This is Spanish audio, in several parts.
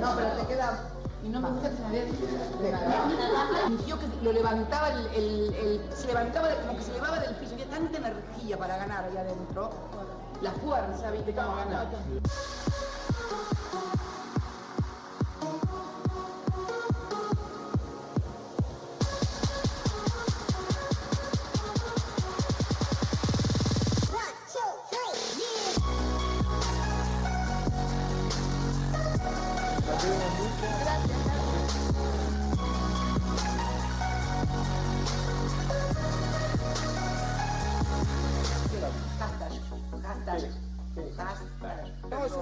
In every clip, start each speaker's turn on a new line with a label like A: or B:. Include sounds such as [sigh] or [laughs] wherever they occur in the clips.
A: No, pero te queda. Y no me gusta que se me vea. Sintió que lo levantaba, el, el, se levantaba, como que se elevaba del piso. Había tanta energía para ganar ahí adentro. La fuerza, ¿viste cómo ganar?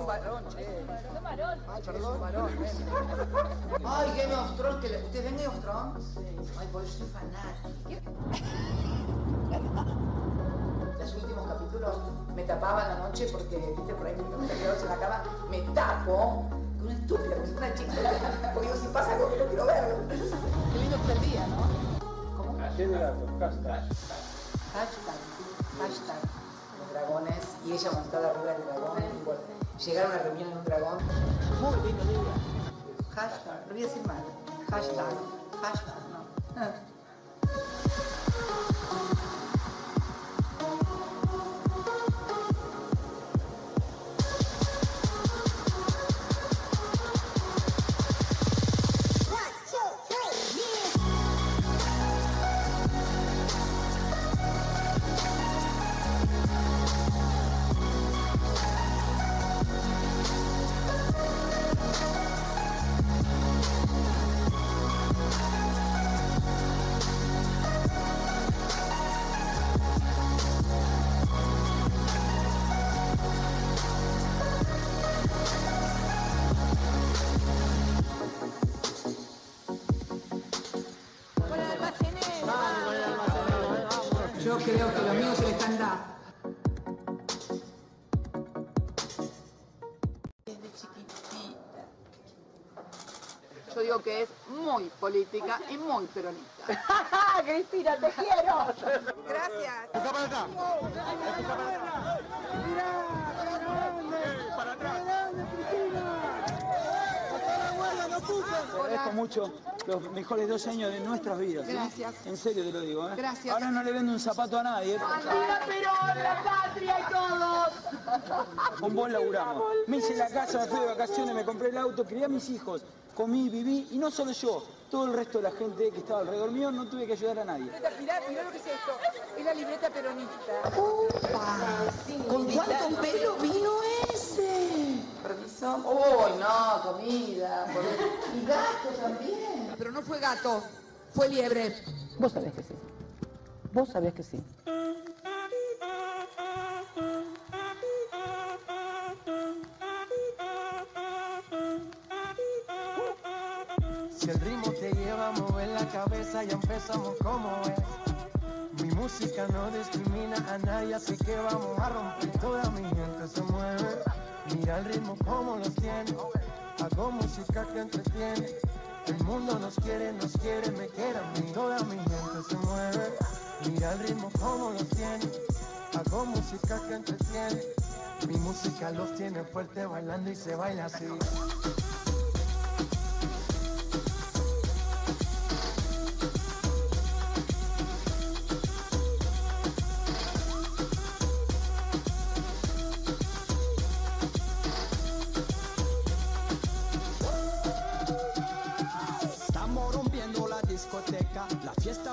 A: Varón, che. Varón. Ay, perdón. Varón. Ay, Game of Thrones, que le- ¿ustedes ven Game of Thrones? Ay, por eso soy fanática. Los últimos capítulos me tapaba en la noche porque, viste, por ahí me quedados en la cama, me tapo con una estúpida, con una chica. Porque digo, si pasa algo que no quiero verlo. Qué lindo fue el día, ¿no? ¿Cómo?
B: Ayer de gato, hashtag.
A: Hashtag, hashtag, dragones y ella montada arriba del dragón. y bueno, llegar a una reunión en un dragón. Muy lindo. Hashtag, lo voy a decir mal. Hashtag, hashtag, no. Creo que los míos se le están dando. Desde chiquitita. Yo digo que es muy política y muy peronista. [laughs]
C: Cristina, te quiero.
A: Gracias.
B: Agradezco mucho los mejores dos años de nuestras vidas. ¿sí?
A: Gracias.
B: En serio te lo digo. ¿eh?
A: Gracias.
B: Ahora no le vendo un zapato a nadie. ¿eh?
C: ¡Viva Perón, la patria y todos!
B: Con vos laburamos. Me hice la casa, me fui de vacaciones, me compré el auto, crié a mis hijos, comí, viví, y no solo yo, todo el resto de la gente que estaba alrededor mío, no tuve que ayudar a nadie.
A: Mirá, mirá lo que es esto. Es la libreta peronista. ¿Con cuánto pelo vino ese? ¿Permiso? Uy, no, comida. por- Y gato también. Pero no fue gato, fue liebre.
C: Vos sabés que sí. Vos sabés que sí.
D: Si el ritmo te lleva a mover la cabeza, ya empezamos como es. Mi música no discrimina a nadie, así que vamos a romper. Toda mi gente se mueve. Mira el ritmo como los tiene. Hago música que entretiene. El mundo nos quiere, nos quiere, me quiere a mí. Mi gente se mueve. Mira el ritmo como los tiene. Hago música que entretiene. Mi música los tiene fuerte bailando y se baila así.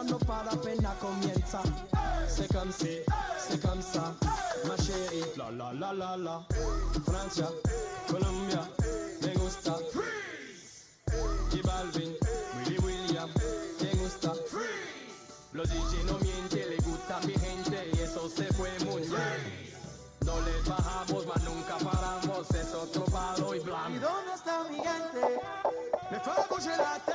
E: La fiesta no para apenas comienza. C'est comme si, c'est comme ça, ma chérie. La la la la la. Francia, Colombia, me gusta. Freeze. Y Balvin, Willy William, te gusta. Freeze. Los DJ no mienten, le gusta a mi gente y eso se fue muy bien. No les bajamos, mas nunca paramos, es otro palo y
D: ¿Y
E: blanco.
D: dónde está mi gente? Le fuego gelato